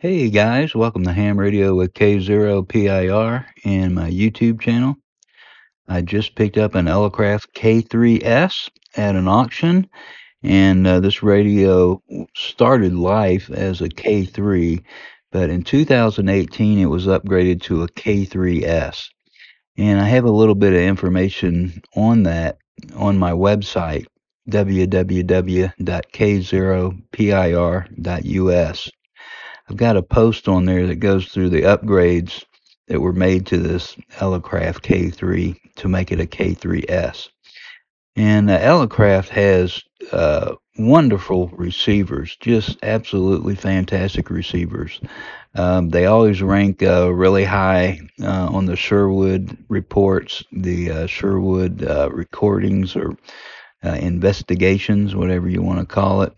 Hey guys, welcome to Ham Radio with K0PIR and my YouTube channel. I just picked up an Elecraft K3S at an auction, and uh, this radio started life as a K3, but in 2018 it was upgraded to a K3S. And I have a little bit of information on that on my website, www.k0pir.us. I've got a post on there that goes through the upgrades that were made to this Elecraft K3 to make it a K3S. And uh, Elecraft has uh, wonderful receivers, just absolutely fantastic receivers. Um, they always rank uh, really high uh, on the Sherwood reports, the uh, Sherwood uh, recordings or investigations, whatever you want to call it.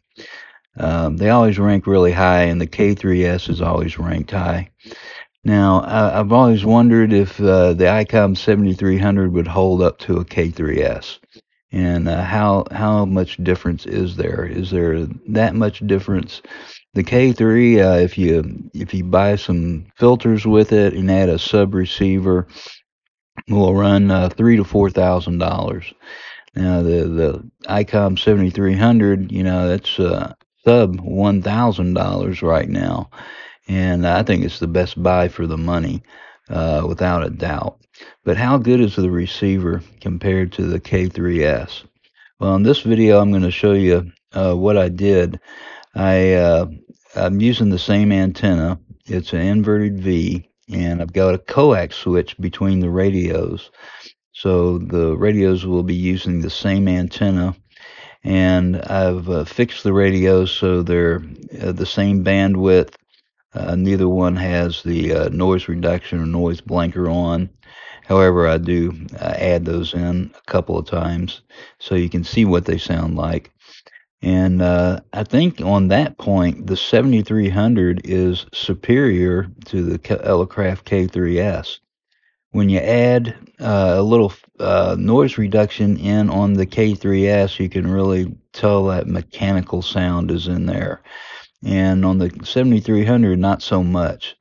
Um, they always rank really high, and the K3S is always ranked high. Now, I, have always wondered if uh, the ICOM 7300 would hold up to a K3S, and uh, how how much difference is there? Is there that much difference? The K3, uh, if you if you buy some filters with it and add a sub receiver, will run uh, three to four thousand dollars. Now the the ICOM 7300, you know, that's uh, sub $1,000 right now. And I think it's the best buy for the money, uh, without a doubt. But how good is the receiver compared to the K3S? Well, in this video, I'm going to show you uh, what I did. I, uh, I'm using the same antenna. It's an inverted V, and I've got a coax switch between the radios. So the radios will be using the same antenna and I've uh, fixed the radios so they're uh, the same bandwidth. Uh, neither one has the uh, noise reduction or noise blanker on. However, I do uh, add those in a couple of times so you can see what they sound like. And uh, I think on that point, the 7300 is superior to the Elecraft K3S when you add uh, a little uh, noise reduction in on the K3S, you can really tell that mechanical sound is in there. And on the 7300, not so much.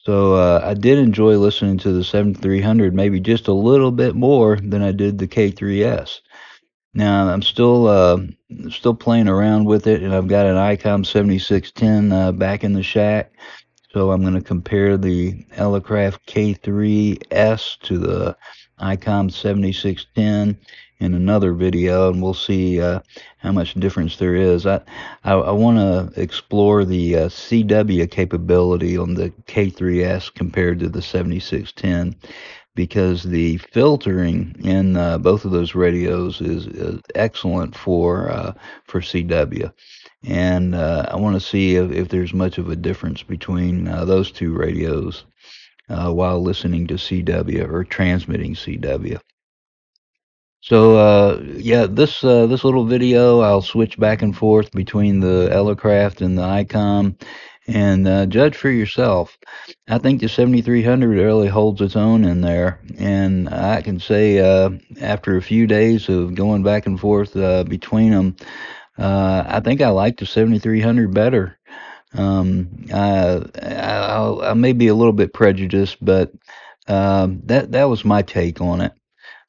So uh, I did enjoy listening to the 7300 maybe just a little bit more than I did the K3S. Now I'm still uh, still playing around with it, and I've got an ICOM 7610 uh, back in the shack. So I'm going to compare the Elecraft K3S to the ICOM 7610 in another video, and we'll see uh, how much difference there is. I I, I want to explore the uh, CW capability on the K3S compared to the 7610 because the filtering in uh, both of those radios is, is excellent for uh, for CW and uh, I want to see if, if, there's much of a difference between uh, those two radios uh, while listening to CW or transmitting CW. So uh, yeah, this uh, this little video, I'll switch back and forth between the Elecraft and the ICOM, and uh, judge for yourself. I think the 7300 really holds its own in there, and I can say after a few days of going back and forth between them. Uh, I think I like the 7300 better. Um, I, I, I, may be a little bit prejudiced, but uh, that that was my take on it.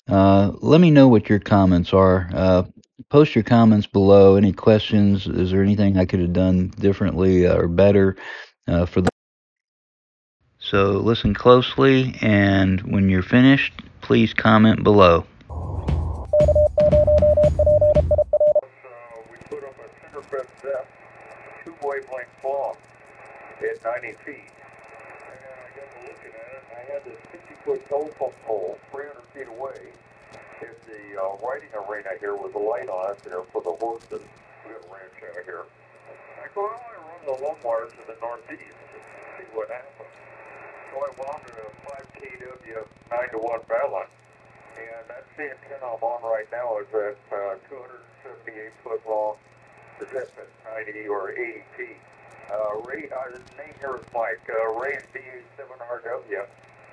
Uh, let me know what your comments are. Uh, post your comments below. Any questions? Is there anything I could have done differently or better uh, for the? So listen closely, and when you're finished, please comment below. wavelength long at 90 feet. And I got to looking at it, I had this 50 foot telephone pole 300 feet away at the uh, riding arena here with the light on there for the horses. We got a ranch out here. I go, I want run the lumbar to the northeast to see what happens. So I wound a 5 kW 9 to 1 balun. And that's the antenna I'm on right now is at uh, 278 foot long zip at 90 or 80 feet. Uh, Ray, uh, his name here is Mike. Uh, Ray B7RW,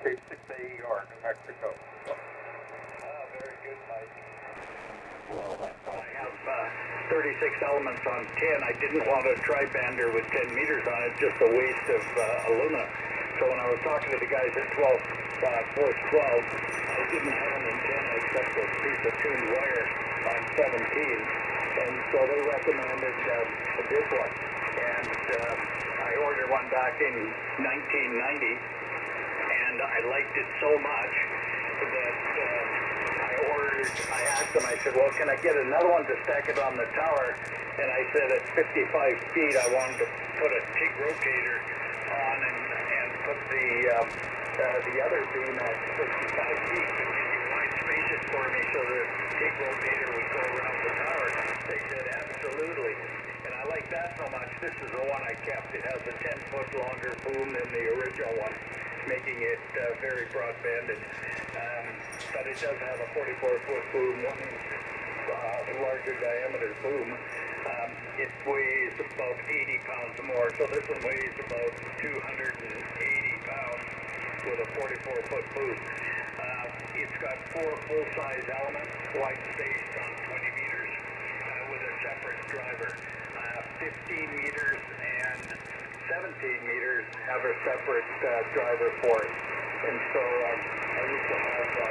K6AER, New Mexico. Ah, very good, Mike. Well, I have uh, 36 elements on 10. I didn't want a tri-bander with 10 meters on it, just a waste of uh, alumina. So when I was talking to the guys at 12, uh, Force 12, I didn't have an antenna except a piece of tuned wire on 17. And so they recommended uh, this one. And uh, I ordered one back in 1990, and I liked it so much that uh, I ordered, I asked them, I said, well, can I get another one to stack it on the tower? And I said at 55 feet, I wanted to put a TIC rotator on and, and put the, um, uh, the other beam at 55 feet. But can you wide space it for me so the TIC rotator would go around the tower? They said, absolutely. And I like that so much. This is the one I kept. It has a 10 foot longer boom than the original one making it uh, very broad-banded. Um, but it does have a 44-foot boom, one uh, larger diameter boom. Um, it weighs about 80 pounds more, so this one weighs about 280 pounds with a 44-foot boom. Uh, it's got four full-size elements, wide spaced on 20 meters, uh, with a separate driver. Uh, 15 meters and 17 meters have a separate uh, driver for it. And so um, I used to have uh,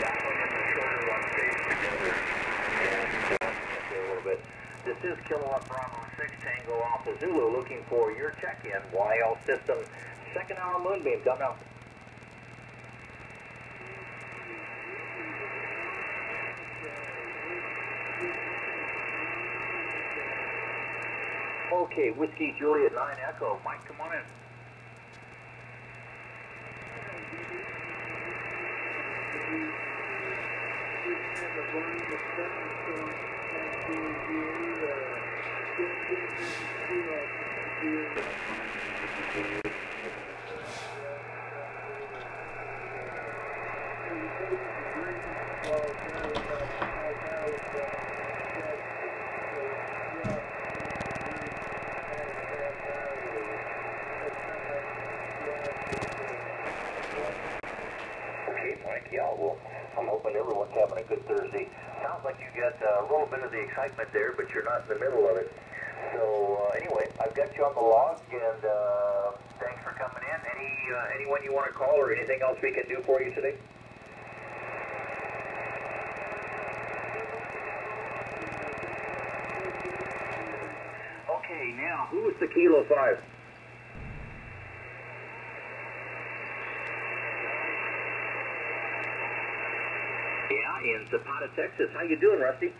that one and the shorter one faced together. And uh, a little bit. This is Kilowatt Bravo 6 Tango Alpha Zulu looking for your check-in. YL system second hour moonbeam coming up. Okay, Whiskey Juliet 9 Echo. Mike, come on in. Okay, Mike, yeah, well, I'm hoping everyone's having a good Thursday. Sounds like you got a little bit of the excitement there, but you're not in the middle of it. So, uh, anyway, I've got you on the log, and uh, thanks for coming in. Any uh, Anyone you want to call or anything else we can do for you today? Okay, now, who is the Kilo 5? Yeah, in Zapata, Texas. How you doing, Rusty?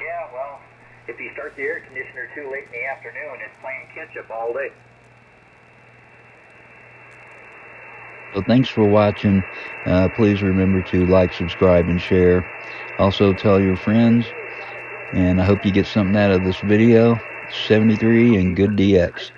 Yeah, well, if you start the air conditioner too late in the afternoon, it's playing catch-up all day. So thanks for watching. Uh, please remember to like, subscribe, and share. Also tell your friends. And I hope you get something out of this video. 73 and good DX.